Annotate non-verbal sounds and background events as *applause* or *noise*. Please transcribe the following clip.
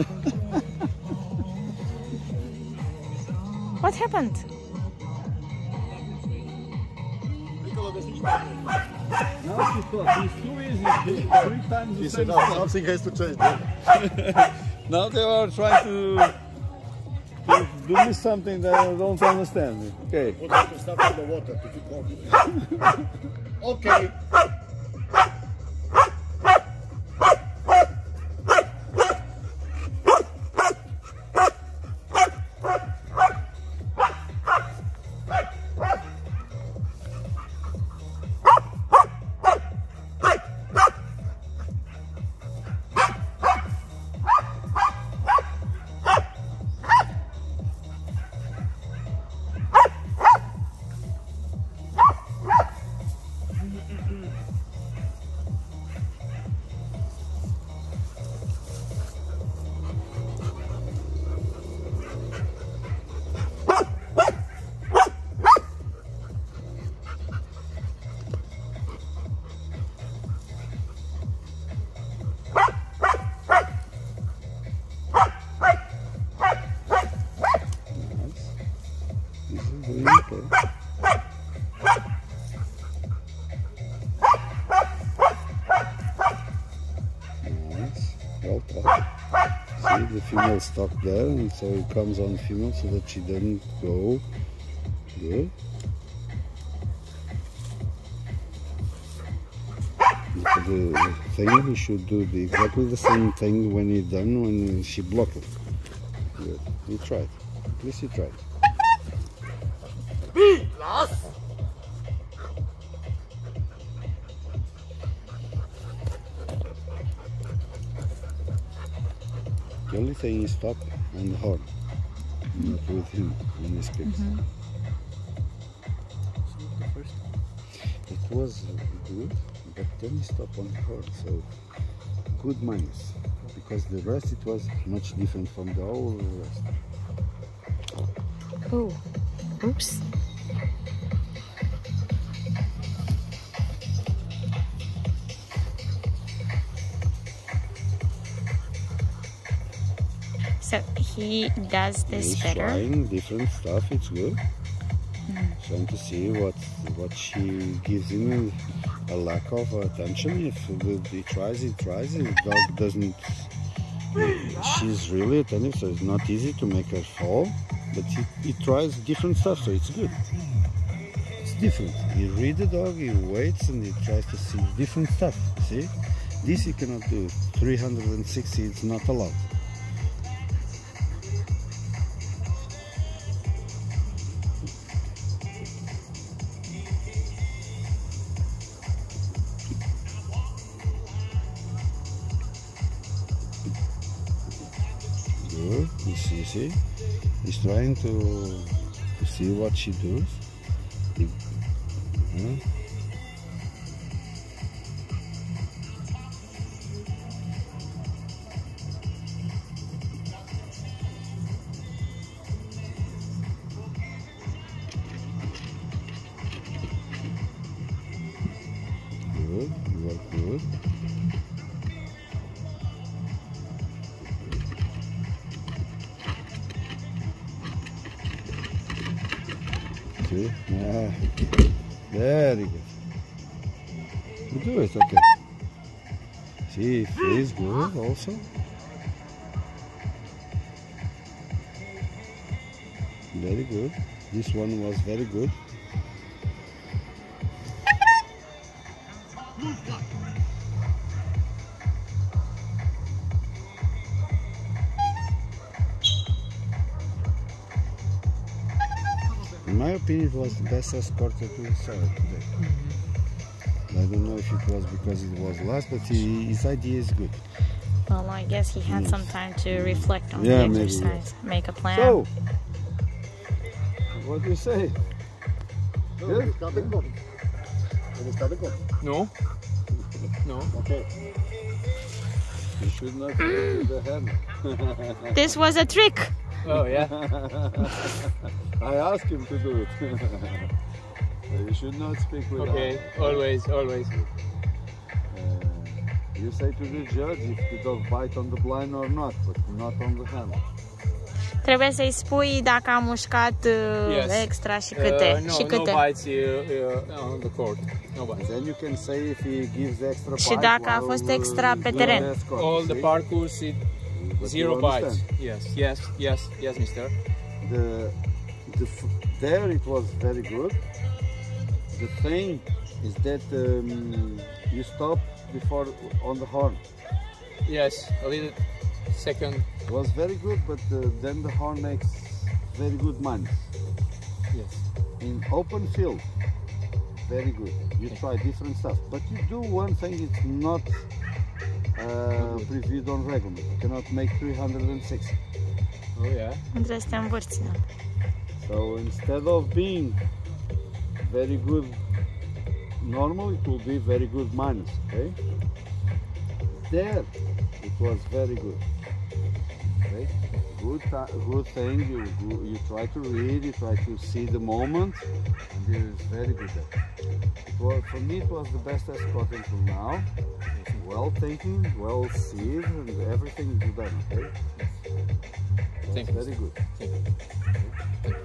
*laughs* what happened? Now she thought it's too easy. Three times the He said, no, something has to change. *laughs* Now they are trying to, to do me something that I don't understand. Okay. Put the stuff in the water to keep warm. okay. The female stopped there, and so it comes on female so that she doesn't go. Good. The thing we should do the, exactly the same thing when you're done when she blocked it. Good. You tried. At least you tried. The only thing is stop on the horn, not with him when he speaks. It was good, but then he stopped on the horn, so good minus. Because the rest it was much different from the whole rest. Oh, oops. So he does this He's better. trying different stuff. It's good. Hmm. Trying to see what what she gives him a, lack of attention. If he tries, he tries. If the dog doesn't, she's really attentive, so it's not easy to make her fall. But he, he tries different stuff, so it's good. It's different. He read the dog, he waits, and he tries to see different stuff. See, this he cannot do. 360 it's not allowed. You see, you see? He's trying to, to see what she does. He- huh? Good, you are good. See? Yeah. Very good. You do it, okay. See, feels good also. Very good. This one was very good. In opinion, it was the best escort that we saw today. Mm-hmm. I don't know if it was because it was last, but he, his idea is good. Well, I guess he had some time to reflect on Yeah, the maybe, exercise, make a plan. So, what do you say? No, Good? it's got the cup. It's got the cup. No. No. Okay. You should not do the hand. This was a trick. Oh yeah. *laughs* I asked him to do it. you should not speak with Okay. Always, always. Uh, You say to the judge if the dog bite on the blind or not, but not on the hand. Trebuie să-i spui dacă a mușcat uh, Yes. extra și câte. Uh, no, și câte. no bites uh, uh, on the court. No And bites. then you can say if he gives extra Și bite dacă a while, fost uh, extra he's pe doing teren. the escort, All the see? parkours, it, But zero you bites. understand. Yes, yes, yes, yes, mister. The, the f- there it was very good. The thing is that um, you stop before on the horn. Yes, a little second. It was very good, but uh, then the horn makes very good minus. Yes. in open field very good you try different stuff but you do one thing it's not uh, previewed on regular. you cannot make 360 Oh yeah. Nu trebuie să te învârți. da. So instead of being very good normal it will be very good minus okay? There it was very good okay? Good good thing you you- you try to read you try to see the moment and it is very good. Was, for me it was the best escort until now. Well thinking well seen and everything is done okay? Thank It's you. very good. Thank you.